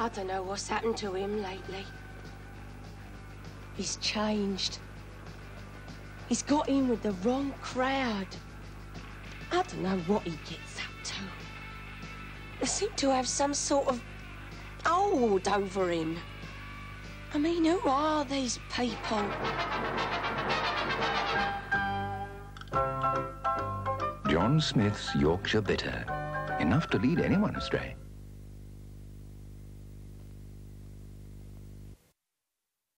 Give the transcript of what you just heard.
I don't know what's happened to him lately. He's changed. He's got in with the wrong crowd. I don't know what he gets up to. They seem to have some sort of hold over him. I mean, who are these people? John Smith's Yorkshire Bitter. Enough to lead anyone astray.